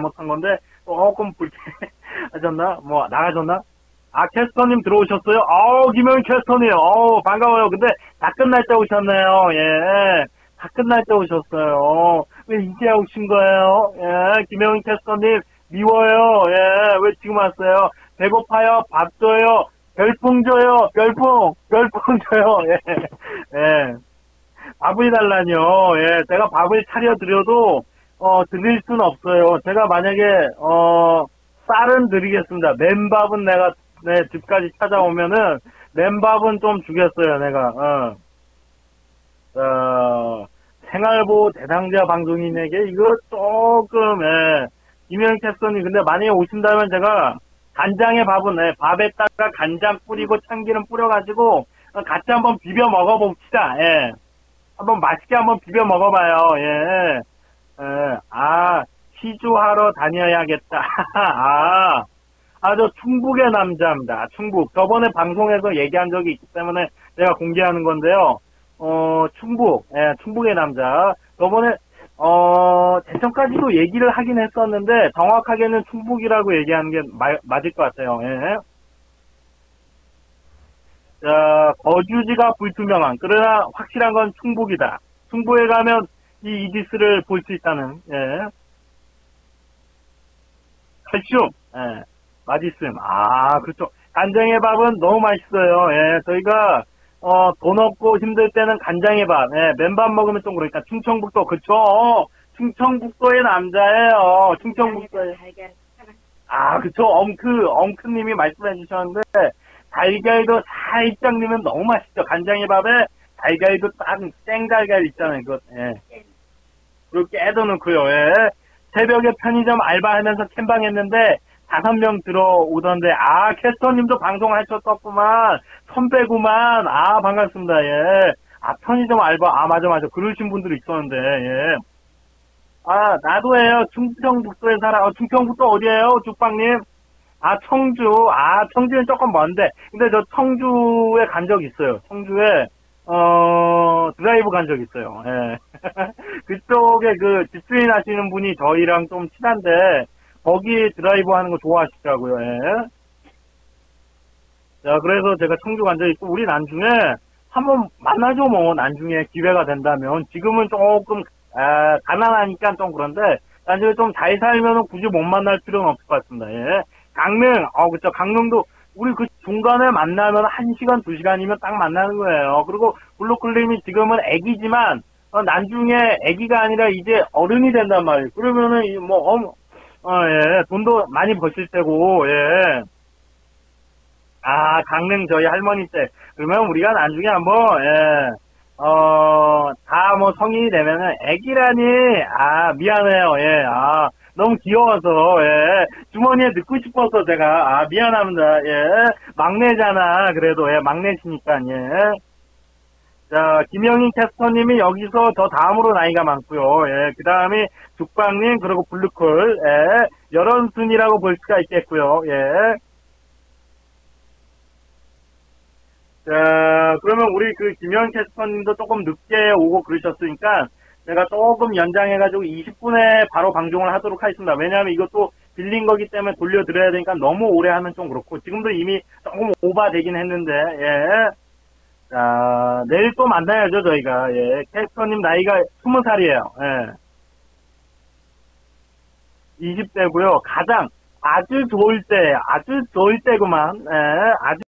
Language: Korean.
잘못한 건데 조금 불쾌하셨나? 뭐 나가셨나? 아 캐스터님 들어오셨어요? 어우 김영희 캐스터님 어우 반가워요. 근데 다 끝날 때 오셨네요. 예. 다 끝날 때 오셨어요. 왜 이제 오신 거예요? 예. 김영희 캐스터님 미워요. 예. 왜 지금 왔어요? 배고파요. 밥 줘요. 별풍 줘요. 별풍. 별풍 줘요. 예. 예. 밥을 달라뇨. 예. 제가 밥을 차려 드려도 어, 드릴 수는 없어요. 제가 만약에, 어, 쌀은 드리겠습니다. 맨밥은 내가, 내 집까지 찾아오면은, 맨밥은 좀 주겠어요, 내가, 어. 어, 생활보호 대상자 방송인에게 이거 조금, 예. 김영 캐스터님, 근데 만약에 오신다면 제가, 간장에 밥은, 예, 밥에다가 간장 뿌리고 참기름 뿌려가지고, 어, 같이 한번 비벼 먹어봅시다, 예. 한번 맛있게 한번 비벼 먹어봐요, 예. 예, 아, 시주하러 다녀야겠다. 아, 아, 저 충북의 남자입니다. 충북. 저번에 방송에서 얘기한 적이 있기 때문에 제가 공개하는 건데요. 어, 충북. 예, 충북의 남자. 저번에, 어, 대전까지도 얘기를 하긴 했었는데, 정확하게는 충북이라고 얘기하는 게 마- 맞을 것 같아요. 예. 자, 거주지가 불투명한, 그러나 확실한 건 충북이다. 충북에 가면 이 이디스를 볼 수 있다는, 예. 칼슘, 예. 맛있음. 아, 그렇죠. 간장의 밥은 너무 맛있어요. 예. 저희가, 어, 돈 없고 힘들 때는 간장의 밥, 예. 맨밥 먹으면 좀 그러니까 충청북도, 그쵸. 충청북도의 남자예요. 충청북도의. 아, 그쵸. 엉크, 엉크님이 말씀해 주셨는데, 달걀도 살짝 넣으면 너무 맛있죠. 간장의 밥에 달걀도 딱 생달걀 있잖아요. 그거, 예. 그리고 깨도 넣고요. 예. 새벽에 편의점 알바하면서 캠방 했는데, 다섯 명 들어오던데, 아, 캐스터님도 방송하셨었구만. 선배구만. 아, 반갑습니다. 예. 아, 편의점 알바. 아, 맞아, 맞아. 그러신 분들이 있었는데, 예. 아, 나도 해요. 충청북도에 살아. 어, 충청북도 어디에요? 죽빵님? 아, 청주. 아, 청주는 조금 먼데. 근데 저 청주에 간 적 있어요. 청주에, 어, 드라이브 간 적 있어요. 예. 그쪽에 그 집주인 하시는 분이 저희랑 좀 친한데, 거기 드라이브 하는 거 좋아하시더라고요. 예. 자, 그래서 제가 청주 간 적 있고, 우리 나중에 한번 만나죠, 뭐, 나중에 기회가 된다면. 지금은 조금, 아, 가난하니까 좀 그런데, 나중에 좀 잘 살면은 굳이 못 만날 필요는 없을 것 같습니다. 예. 강릉, 어, 그쵸. 강릉도, 우리 그 중간에 만나면 1시간, 2시간이면 딱 만나는 거예요. 그리고 블루클림이 지금은 애기지만, 어, 나중에 애기가 아니라 이제 어른이 된단 말이에요. 그러면은, 이 뭐, 어, 어, 예. 돈도 많이 버실 테고, 예. 아, 강릉 저희 할머니 때. 그러면 우리가 나중에 한번, 예. 어, 다 뭐 성인이 되면은, 애기라니, 아, 미안해요, 예, 아, 너무 귀여워서, 예, 주머니에 넣고 싶어서 제가, 아, 미안합니다, 예, 막내잖아, 그래도, 예, 막내시니까, 예. 자, 김영인 캐스터님이 여기서 저 다음으로 나이가 많고요. 예, 그 다음에 죽방님, 그리고 블루콜, 예, 열원순이라고 볼 수가 있겠고요. 예. 자, 그러면 우리 그 김현 캐스터님도 조금 늦게 오고 그러셨으니까 제가 조금 연장해가지고 20분에 바로 방송을 하도록 하겠습니다. 왜냐하면 이것도 빌린 거기 때문에 돌려드려야 되니까 너무 오래 하면 좀 그렇고 지금도 이미 조금 오바되긴 했는데 예. 자, 내일 또 만나야죠 저희가 예. 캐스터님 나이가 20살이에요. 예. 20대고요. 가장 아주 좋을 때, 아주 좋을 때구만. 예, 아주